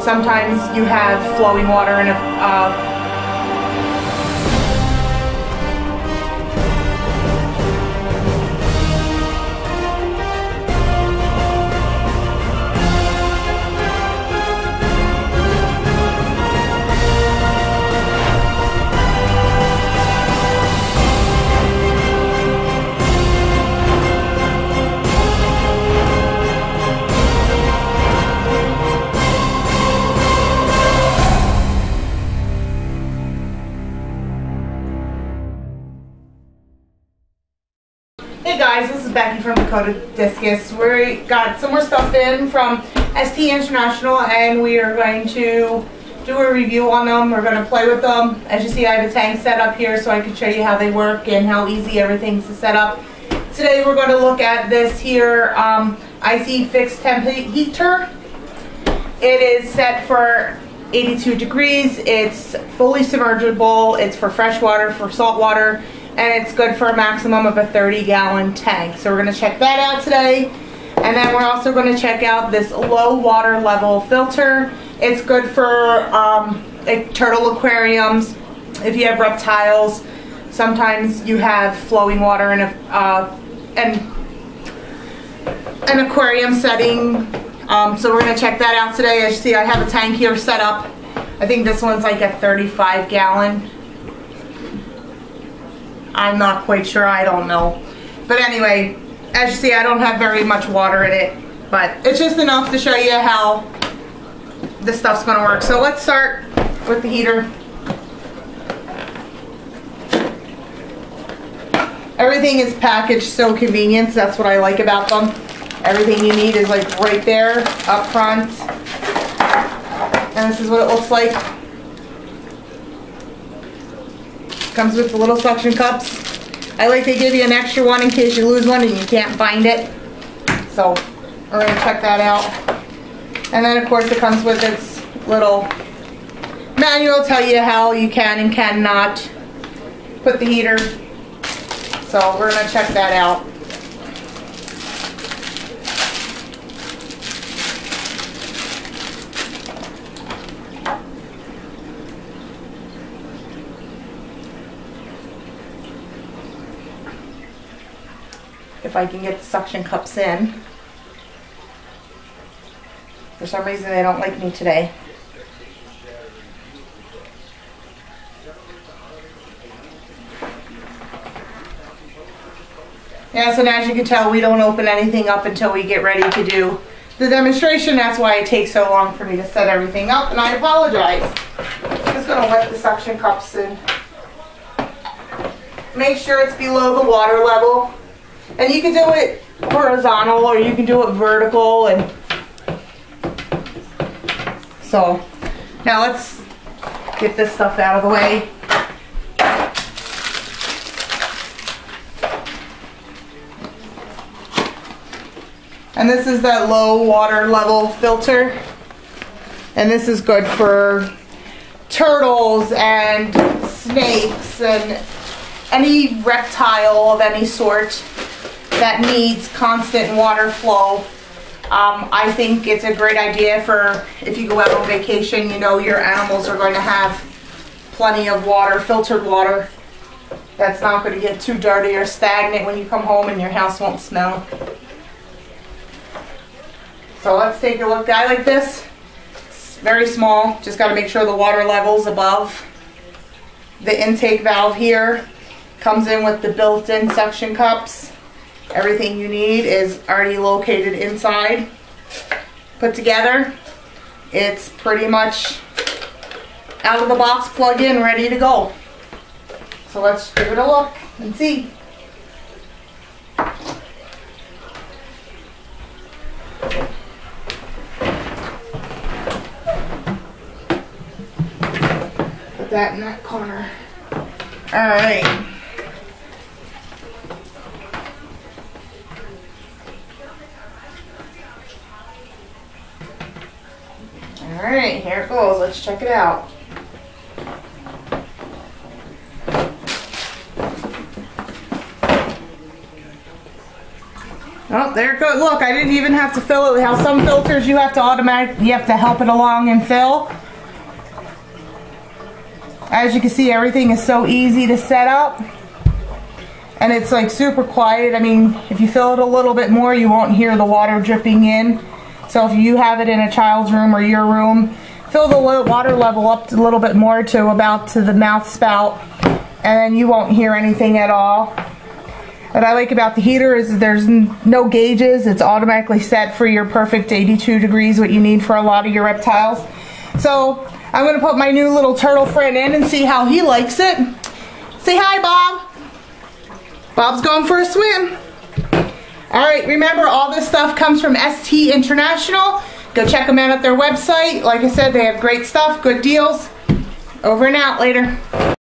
Sometimes you have flowing water in a uh, Hey guys, this is Becky from Dakota Discus. We got some more stuff in from ST International and we are going to do a review on them. We're going to play with them. As you see, I have a tank set up here so I can show you how they work and how easy everything's to set up. Today we're going to look at this here um, IC fixed temp heater. It is set for 82 degrees. It's fully submergible. It's for fresh water, for salt water and it's good for a maximum of a 30 gallon tank. So we're going to check that out today. And then we're also going to check out this low water level filter. It's good for um, like turtle aquariums. If you have reptiles, sometimes you have flowing water in a uh, and an aquarium setting. Um, so we're going to check that out today. As you see, I have a tank here set up. I think this one's like a 35 gallon. I'm not quite sure. I don't know. But anyway, as you see, I don't have very much water in it. But it's just enough to show you how this stuff's going to work. So let's start with the heater. Everything is packaged so convenient. That's what I like about them. Everything you need is like right there up front. And this is what it looks like. Comes with the little suction cups. I like to give you an extra one in case you lose one and you can't find it. So we're going to check that out. And then of course it comes with its little manual tell you how you can and cannot put the heater. So we're going to check that out. If I can get the suction cups in. For some reason they don't like me today. Yeah, so as you can tell, we don't open anything up until we get ready to do the demonstration. That's why it takes so long for me to set everything up, and I apologize. I'm just to wet the suction cups in. Make sure it's below the water level. And you can do it horizontal or you can do it vertical and so now let's get this stuff out of the way. And this is that low water level filter. And this is good for turtles and snakes and any reptile of any sort that needs constant water flow. Um, I think it's a great idea for if you go out on vacation, you know your animals are going to have plenty of water, filtered water. That's not going to get too dirty or stagnant when you come home and your house won't smell. So let's take a look. I like this. It's very small. Just got to make sure the water level's above. The intake valve here comes in with the built-in suction cups. Everything you need is already located inside, put together. It's pretty much out of the box, plug in, ready to go. So let's give it a look and see. Put that in that corner. All right. Alright, here it goes. Let's check it out. Oh, there it goes. Look, I didn't even have to fill it. How some filters you have to automatic, you have to help it along and fill. As you can see, everything is so easy to set up. And it's like super quiet. I mean, if you fill it a little bit more, you won't hear the water dripping in. So if you have it in a child's room or your room, fill the water level up a little bit more to about to the mouth spout. And then you won't hear anything at all. What I like about the heater is there's no gauges. It's automatically set for your perfect 82 degrees, what you need for a lot of your reptiles. So I'm going to put my new little turtle friend in and see how he likes it. Say hi, Bob. Bob's going for a swim. All right, remember all this stuff comes from ST International. Go check them out at their website. Like I said, they have great stuff, good deals. Over and out later.